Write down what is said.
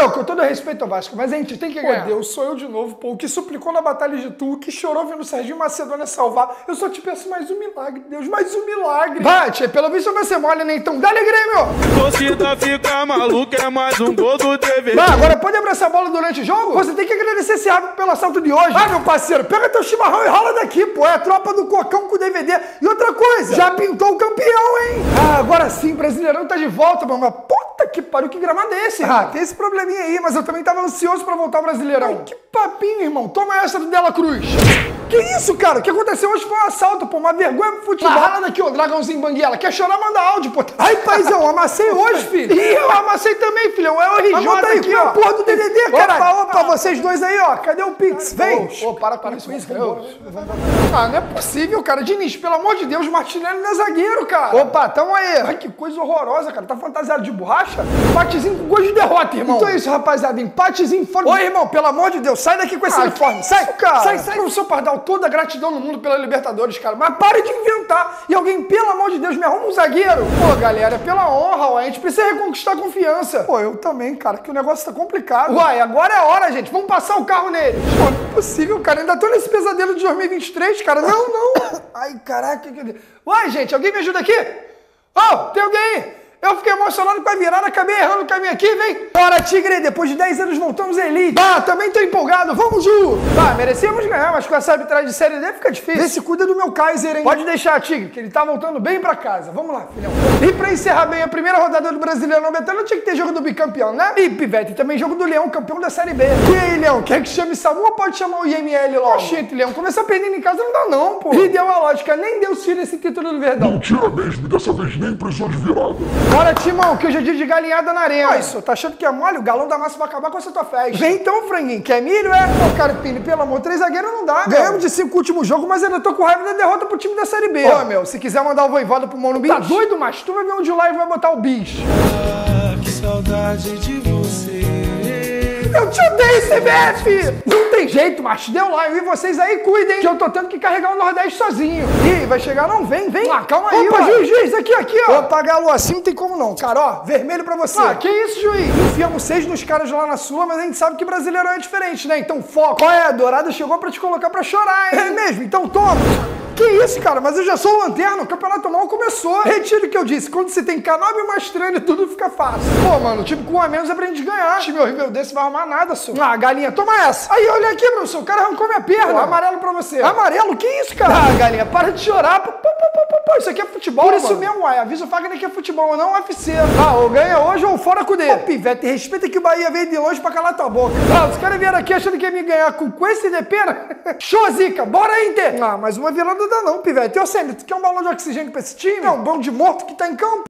meu, com todo respeito ao Vasco, mas a gente tem que ganhar. Pô, Deus, sou eu de novo, pô. O que suplicou na Batalha de Tu, que chorou vendo o Serginho Macedônia salvar. Eu só te peço mais um milagre, Deus, mais um milagre. Vai, tia, pelo visto vai ser mole, né? Então dá-lhe Grêmio! Torcida fica maluca, é mais um gol do DVD. Vai, agora pode abraçar a bola durante o jogo? Você tem que agradecer esse árbitro pelo assalto de hoje. Vai, meu parceiro, pega teu chimarrão e rola daqui, pô. É a tropa do Cocão com DVD. E outra coisa, já pintou o campeão, hein? Ah, agora sim, Brasileirão tá de volta, mano. Mas puta que pariu, que gramado é esse? Ah, tem esse probleminha aí, mas eu também tava ansioso pra voltar ao Brasileirão. Ai, que papinho, irmão. Toma essa do Dela Cruz. Que isso, cara? O que aconteceu hoje foi um assalto, pô. Uma vergonha pro futebol. Rala daqui, ô dragãozinho banguela. Quer chorar, manda áudio, pô. Ai, paizão, amassei hoje, filho. Ih, eu amassei também, filhão. É o RJ aí, aqui, ó. porra do DDD, caralho. Opa, opa, vocês dois aí, ó. Cadê o Pix? Vem. Ô, para com isso, isso, vambora. Ah, não é possível, cara. Diniz, pelo amor de Deus, Martinelli não é zagueiro, cara. Opa, tamo aí. Ai, que coisa horrorosa, cara. Tá fantasiado de borracha? Empatezinho com gosto de derrota, irmão. Então é isso, rapaziada. Empatezinho fora. Ô, irmão, pelo amor de Deus, sai daqui com esse Ah, uniforme. Sai, isso, cara? sai, sai. Professor Pardal, toda a gratidão no mundo pela Libertadores, cara. Mas pare de inventar. E alguém, pelo amor de Deus, me arruma um zagueiro. Pô, galera, pela honra, ó, a gente precisa reconquistar a confiança. Pô, eu também, cara, que o negócio tá complicado. Uai, agora é a hora, gente. Vamos passar o carro neles. Pô, não é possível, cara. Ainda tô nesse pesadelo de 2023, cara. Não, não. Ai, caraca. que- Uai, gente, alguém me ajuda aqui? Ô, tem alguém aí? Eu fiquei emocionado com a virada, acabei errando o caminho aqui, vem. Bora, Tigre. Depois de 10 anos voltamos à elite. Bah, também tô empolgado. Vamos, Ju. Bah, merecíamos ganhar, mas com essa arbitragem de Série D fica difícil. Vê se cuida do meu Kaiser, hein? Pode deixar, Tigre, que ele tá voltando bem pra casa. Vamos lá, filhão. E pra encerrar bem a primeira rodada do Brasileirão Betano, tinha que ter jogo do bicampeão, né? E, Pivete, também jogo do Leão, campeão da Série B. E aí, Leão, quer que chame Samu ou pode chamar o IML logo? Oxente, Leão, começar perdendo em casa não dá não, pô. E deu a lógica, nem Deus tira esse título do Verdão. Tira mesmo, dessa vez nem precisou de virada. Bora, Timão, que hoje é dia de galinhada na arena. Ah, isso, tá achando que é mole? O galão da massa vai acabar com essa tua festa. Vem então, franguinho, quer milho, é? Pô, Carpini, pelo amor, três zagueiros não dá, meu. Ganhamos de 5 último jogo, mas ainda tô com raiva da derrota pro time da Série B. Ô, meu, se quiser mandar o voivode pro Morumbi, Tá doido, mas tu vai ver onde o live vai botar o bicho. Que saudade de você. Eu te odeio, CBF! Não tem jeito, macho. Deu live. E vocês aí cuidem, que eu tô tendo que carregar o Nordeste sozinho. Ih, vai chegar? Não, vem, vem. Ah, calma aí, Opa, ué. juiz, juiz, aqui, aqui, ó. Opa, Galo, assim não tem como não, cara. Ó, vermelho pra você. Ah, que isso, juiz? Enfiamos seis nos caras lá na sua, mas a gente sabe que brasileirão é diferente, né? Então foco. Qual é? A Dourada chegou pra te colocar pra chorar, hein? É mesmo? Então toma. Que isso, cara? Mas eu já sou lanterna, o campeonato mal começou. Retiro o que eu disse, quando você tem canal e mais treino, tudo fica fácil. Pô, mano, time com um a menos é pra gente ganhar. Time horrível desse vai arrumar nada, senhor. Ah, galinha, toma essa. Aí, olha aqui, professor, o cara arrancou minha perna. Pô, amarelo pra você. Amarelo? Que isso, cara? Ah, galinha, para de chorar. Pô, pô, pô, pô, pô, pô, Isso aqui é futebol, Por isso mano. mesmo, uai, avisa o Fagner que é futebol, não UFC. Ah, ou ganha hoje ou fora com o dele. Ô, Pivete, respeita que o Bahia veio de longe pra calar tua boca. Ah, os caras vieram aqui achando que ia me ganhar com, esse de pena. Show, Zica, bora, Inter. Ah, mas uma virada dá não, Pivete. Ô, Sênio, tu quer um balão de oxigênio pra esse time? É um bando de morto que tá em campo.